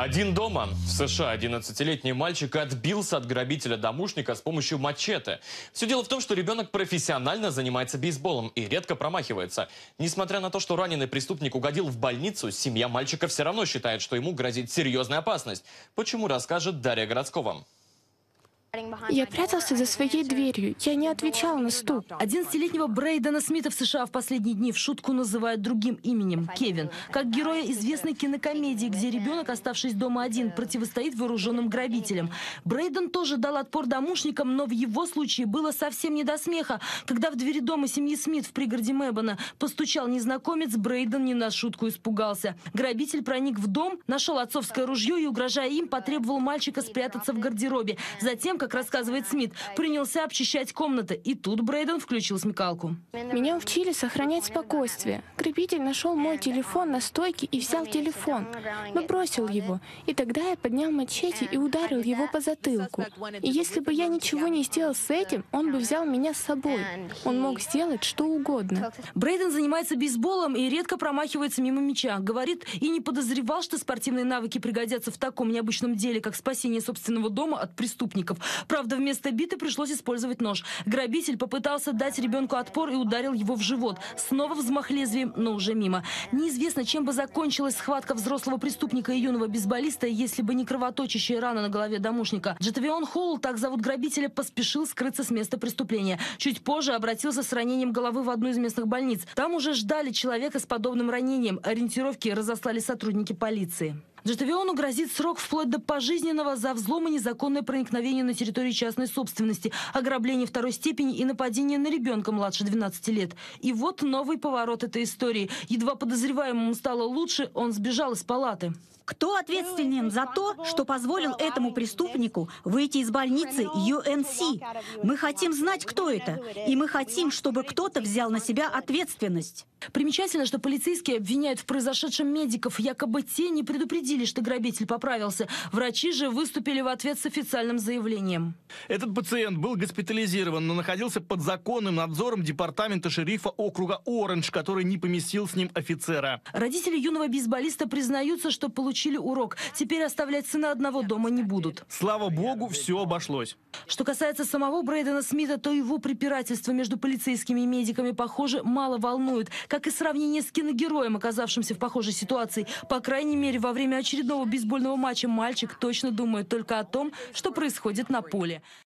Один дома. В США 11-летний мальчик отбился от грабителя-домушника с помощью мачете. Все дело в том, что ребенок профессионально занимается бейсболом и редко промахивается. Несмотря на то, что раненый преступник угодил в больницу, семья мальчика все равно считает, что ему грозит серьезная опасность. Почему, расскажет Дарья Городскова. Я прятался за своей дверью. Я не отвечал на стук. 11-летнего Брейдена Смита в США в последние дни в шутку называют другим именем – Кевин. Как героя известной кинокомедии, где ребенок, оставшись дома один, противостоит вооруженным грабителям. Брейден тоже дал отпор домушникам, но в его случае было совсем не до смеха. Когда в двери дома семьи Смит в пригороде Мэбана постучал незнакомец, Брейден не на шутку испугался. Грабитель проник в дом, нашел отцовское ружье и, угрожая им, потребовал мальчика спрятаться в гардеробе. Затем, как рассказывает Смит, принялся обчищать комнаты. И тут Брейден включил смекалку. Меня учили сохранять спокойствие. Грабитель нашел мой телефон на стойке и взял телефон, но бросил его. И тогда я поднял мачете и ударил его по затылку. И если бы я ничего не сделал с этим, он бы взял меня с собой. Он мог сделать что угодно. Брейден занимается бейсболом и редко промахивается мимо мяча. Говорит, и не подозревал, что спортивные навыки пригодятся в таком необычном деле, как спасение собственного дома от преступников. Правда, вместо биты пришлось использовать нож. Грабитель попытался дать ребенку отпор и ударил его в живот. Снова взмах лезвием, но уже мимо. Неизвестно, чем бы закончилась схватка взрослого преступника и юного бейсболиста, если бы не кровоточащая рана на голове домушника. Джетавион Холл, так зовут грабителя, поспешил скрыться с места преступления. Чуть позже обратился с ранением головы в одну из местных больниц. Там уже ждали человека с подобным ранением. Ориентировки разослали сотрудники полиции. Джетавиону грозит срок вплоть до пожизненного за взлом и незаконное проникновение на территорию частной собственности, ограбление второй степени и нападение на ребенка младше 12 лет. И вот новый поворот этой истории. Едва подозреваемому стало лучше, он сбежал из палаты. Кто ответственен за то, что позволил этому преступнику выйти из больницы UNC? Мы хотим знать, кто это, и мы хотим, чтобы кто-то взял на себя ответственность. Примечательно, что полицейские обвиняют в произошедшем медиков. Якобы те не предупредили, что грабитель поправился. Врачи же выступили в ответ с официальным заявлением. Этот пациент был госпитализирован, но находился под законным надзором департамента шерифа округа Оранж, который не поместил с ним офицера. Родители юного бейсболиста признаются, что получили урок. Теперь оставлять сына одного дома не будут. Слава богу, все обошлось. Что касается самого Брейдена Смита, то его препирательство между полицейскими и медиками, похоже, мало волнует как и сравнение с киногероем, оказавшимся в похожей ситуации. По крайней мере, во время очередного бейсбольного матча мальчик точно думает только о том, что происходит на поле.